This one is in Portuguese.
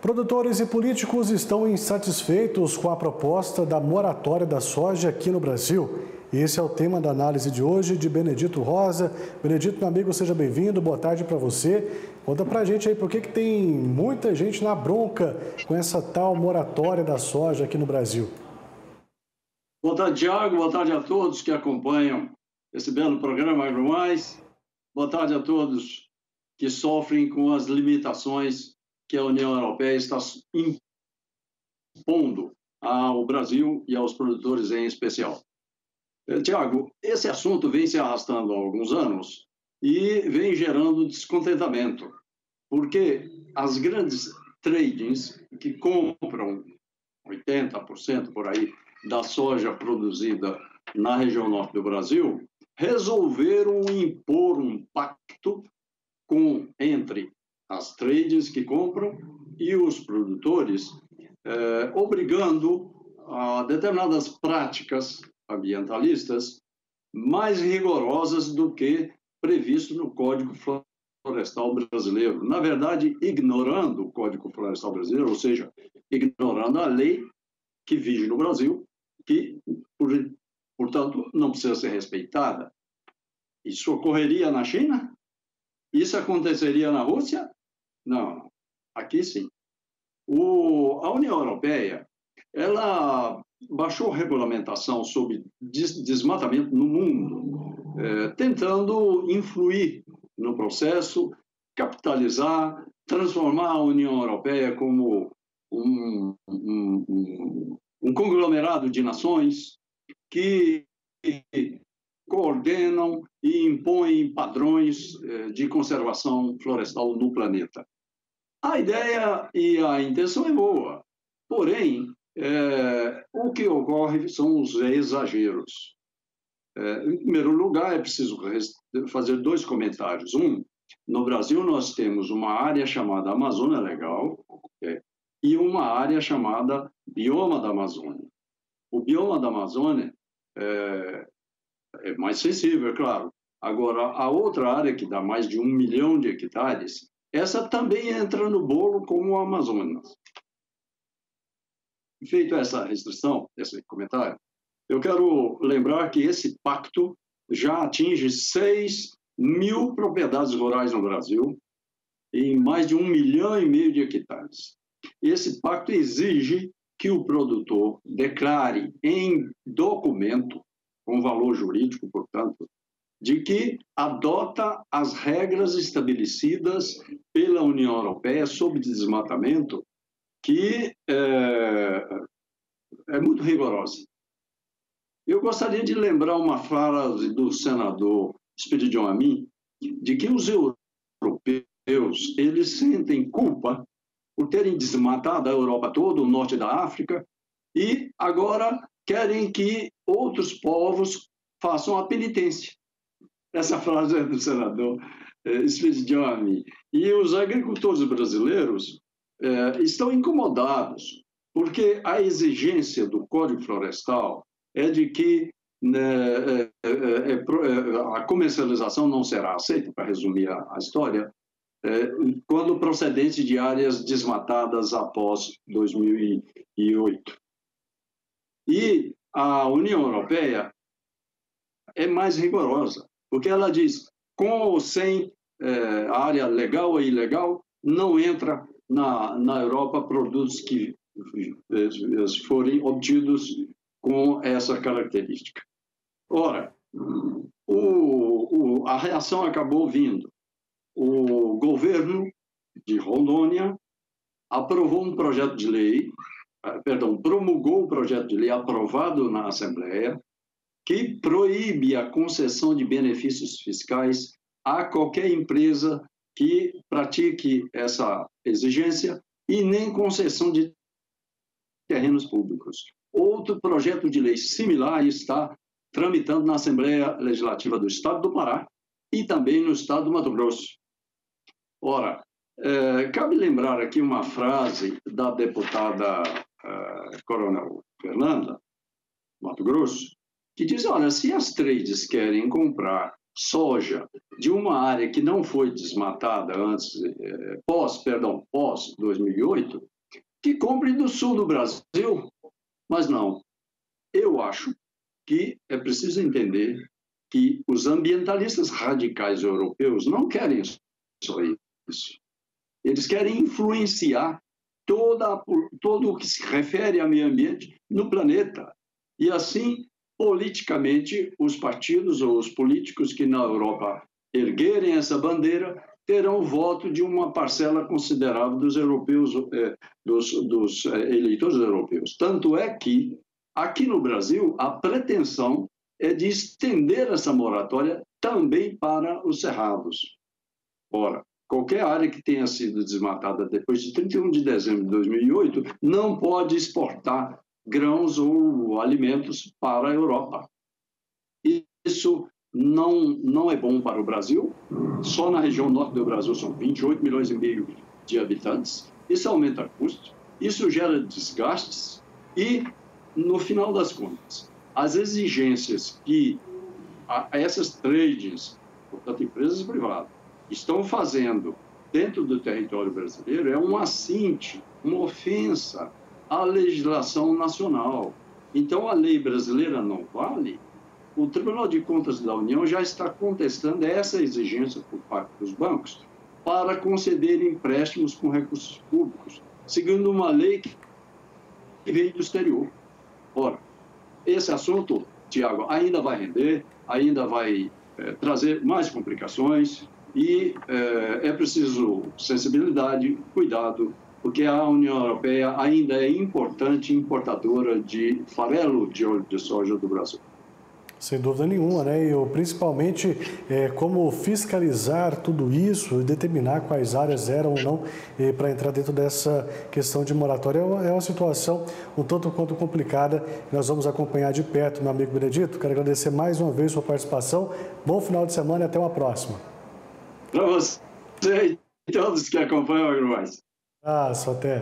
Produtores e políticos estão insatisfeitos com a proposta da moratória da soja aqui no Brasil. Esse é o tema da análise de hoje de Benedito Rosa. Benedito, meu amigo, seja bem-vindo. Boa tarde para você. Conta para a gente aí por que, que tem muita gente na bronca com essa tal moratória da soja aqui no Brasil. Boa tarde, Tiago. Boa tarde a todos que acompanham esse belo programa AgroMais. Boa tarde a todos que sofrem com as limitações que a União Europeia está impondo ao Brasil e aos produtores em especial. Eh, Tiago, esse assunto vem se arrastando há alguns anos e vem gerando descontentamento, porque as grandes tradings que compram 80% por aí da soja produzida na região norte do Brasil resolveram impor um pacto com entre as trades que compram e os produtores, eh, obrigando a determinadas práticas ambientalistas mais rigorosas do que previsto no Código Florestal Brasileiro. Na verdade, ignorando o Código Florestal Brasileiro, ou seja, ignorando a lei que vige no Brasil, que, portanto, não precisa ser respeitada. Isso ocorreria na China? Isso aconteceria na Rússia? Não, aqui sim. O, a União Europeia, ela baixou regulamentação sobre des, desmatamento no mundo, é, tentando influir no processo, capitalizar, transformar a União Europeia como um, um, um, um conglomerado de nações que coordenam e impõem padrões é, de conservação florestal no planeta. A ideia e a intenção é boa, porém, é, o que ocorre são os exageros. É, em primeiro lugar, é preciso fazer dois comentários. Um, no Brasil nós temos uma área chamada Amazônia Legal é, e uma área chamada Bioma da Amazônia. O bioma da Amazônia é, é mais sensível, é claro. Agora, a outra área que dá mais de um milhão de hectares essa também entra no bolo como o Amazonas. Feito essa restrição, esse comentário, eu quero lembrar que esse pacto já atinge 6 mil propriedades rurais no Brasil, em mais de um milhão e meio de hectares. Esse pacto exige que o produtor declare em documento, com valor jurídico, portanto, de que adota as regras estabelecidas pela União Europeia sobre desmatamento, que é, é muito rigorosa. Eu gostaria de lembrar uma frase do senador Espírito Amin, de que os europeus eles sentem culpa por terem desmatado a Europa toda, o norte da África, e agora querem que outros povos façam a penitência. Essa frase é do senador eh, Spediani. E os agricultores brasileiros eh, estão incomodados, porque a exigência do Código Florestal é de que né, é, é, é, a comercialização não será aceita, para resumir a, a história, quando procedente de áreas desmatadas após 2008. E a União Europeia é mais rigorosa. Porque ela diz, com ou sem é, área legal ou ilegal, não entra na, na Europa produtos que é, forem obtidos com essa característica. Ora, o, o, a reação acabou vindo. O governo de Rondônia aprovou um projeto de lei, ah, perdão, promulgou um projeto de lei aprovado na Assembleia, que proíbe a concessão de benefícios fiscais a qualquer empresa que pratique essa exigência e nem concessão de terrenos públicos. Outro projeto de lei similar está tramitando na Assembleia Legislativa do Estado do Pará e também no Estado do Mato Grosso. Ora, é, cabe lembrar aqui uma frase da deputada é, Coronel Fernanda, Mato Grosso, que diz: olha, se as trades querem comprar soja de uma área que não foi desmatada antes, é, pós, perdão, pós 2008, que compre do sul do Brasil. Mas não. Eu acho que é preciso entender que os ambientalistas radicais europeus não querem só isso. Eles querem influenciar toda, todo o que se refere ao meio ambiente no planeta. E assim, politicamente, os partidos ou os políticos que na Europa erguerem essa bandeira terão o voto de uma parcela considerável dos europeus, eh, dos, dos eh, eleitores europeus. Tanto é que, aqui no Brasil, a pretensão é de estender essa moratória também para os cerrados. Ora, qualquer área que tenha sido desmatada depois de 31 de dezembro de 2008 não pode exportar grãos ou alimentos para a Europa. Isso não, não é bom para o Brasil. Só na região norte do Brasil são 28 milhões e meio de habitantes. Isso aumenta custos, isso gera desgastes e, no final das contas, as exigências que essas trades, portanto, empresas privadas, estão fazendo dentro do território brasileiro é um assinte, uma ofensa à legislação nacional. Então, a lei brasileira não vale o Tribunal de Contas da União já está contestando essa exigência por parte dos bancos para conceder empréstimos com recursos públicos, seguindo uma lei que veio do exterior. Ora, esse assunto, Tiago, ainda vai render, ainda vai é, trazer mais complicações e é, é preciso sensibilidade, cuidado, porque a União Europeia ainda é importante importadora de farelo de óleo de soja do Brasil. Sem dúvida nenhuma, né? E principalmente é, como fiscalizar tudo isso e determinar quais áreas eram ou não para entrar dentro dessa questão de moratória é uma, é uma situação um tanto quanto complicada. Nós vamos acompanhar de perto, meu amigo Benedito. Quero agradecer mais uma vez sua participação. Bom final de semana e até uma próxima. Para você e todos que acompanham o Agro Ah, só até.